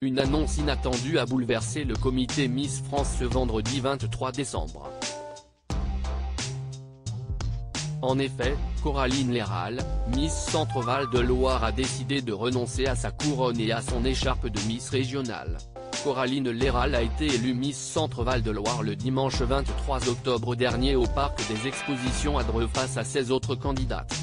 Une annonce inattendue a bouleversé le comité Miss France ce vendredi 23 décembre. En effet, Coraline Léral, Miss Centre-Val de Loire a décidé de renoncer à sa couronne et à son écharpe de Miss Régionale. Coraline Léral a été élue Miss Centre-Val de Loire le dimanche 23 octobre dernier au Parc des Expositions à Dreux face à 16 autres candidates.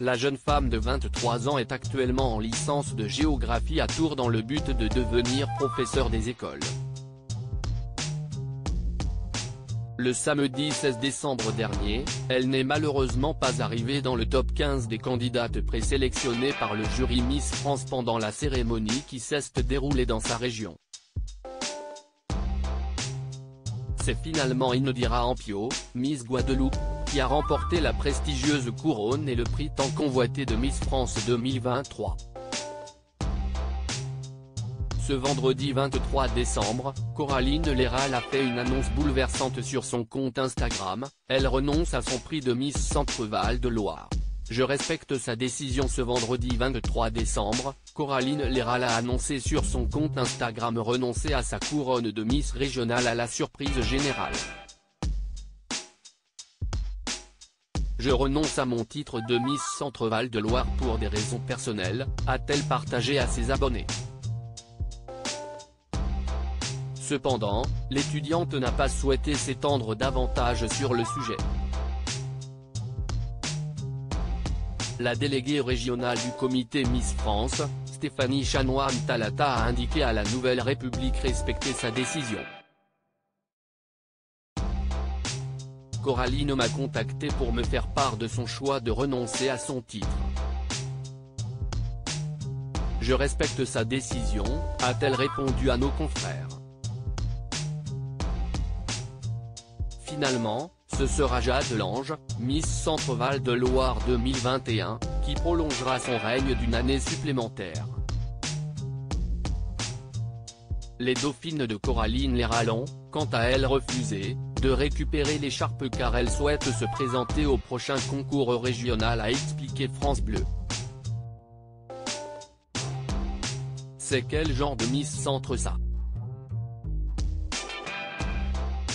La jeune femme de 23 ans est actuellement en licence de géographie à Tours dans le but de devenir professeur des écoles. Le samedi 16 décembre dernier, elle n'est malheureusement pas arrivée dans le top 15 des candidates présélectionnées par le jury Miss France pendant la cérémonie qui s'est déroulée dans sa région. C'est finalement Inodira Ampio, Miss Guadeloupe, a remporté la prestigieuse couronne et le prix tant convoité de Miss France 2023. Ce vendredi 23 décembre, Coraline Léral a fait une annonce bouleversante sur son compte Instagram, elle renonce à son prix de Miss Centre-Val de Loire. Je respecte sa décision ce vendredi 23 décembre, Coraline Léral a annoncé sur son compte Instagram renoncer à sa couronne de Miss Régionale à la surprise générale. Je renonce à mon titre de Miss Centre-Val de Loire pour des raisons personnelles, a-t-elle partagé à ses abonnés. Cependant, l'étudiante n'a pas souhaité s'étendre davantage sur le sujet. La déléguée régionale du comité Miss France, Stéphanie Chanoine-Talata a indiqué à la Nouvelle République respecter sa décision. Coraline m'a contacté pour me faire part de son choix de renoncer à son titre. Je respecte sa décision, a-t-elle répondu à nos confrères. Finalement, ce sera Jade Lange, Miss Centre-Val de Loire 2021, qui prolongera son règne d'une année supplémentaire. Les dauphines de Coraline Léral ont, quant à elles refusé, de récupérer l'écharpe car elles souhaitent se présenter au prochain concours régional a expliqué France Bleu. C'est quel genre de Miss Centre ça?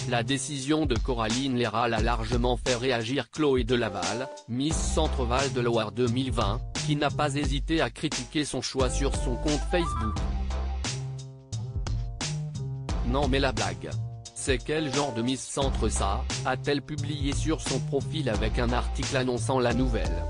La décision de Coraline Léral a largement fait réagir Chloé Delaval, Miss Centre-Val de Loire 2020, qui n'a pas hésité à critiquer son choix sur son compte Facebook. Non mais la blague. C'est quel genre de Miss Centre ça, a-t-elle publié sur son profil avec un article annonçant la nouvelle.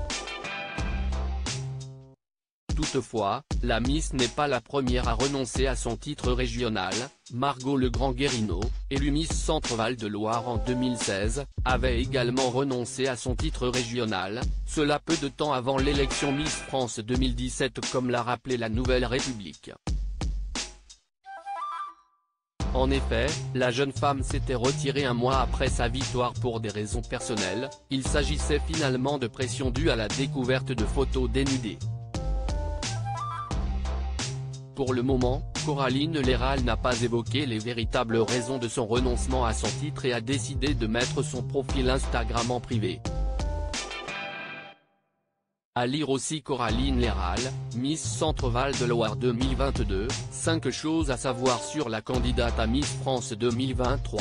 Toutefois, la Miss n'est pas la première à renoncer à son titre régional, Margot Legrand-Guérino, élue Miss Centre-Val de Loire en 2016, avait également renoncé à son titre régional, cela peu de temps avant l'élection Miss France 2017 comme l'a rappelé la Nouvelle République. En effet, la jeune femme s'était retirée un mois après sa victoire pour des raisons personnelles, il s'agissait finalement de pression due à la découverte de photos dénudées. Pour le moment, Coraline Léral n'a pas évoqué les véritables raisons de son renoncement à son titre et a décidé de mettre son profil Instagram en privé. À lire aussi Coraline Léral, Miss Centre-Val de Loire 2022, 5 choses à savoir sur la candidate à Miss France 2023.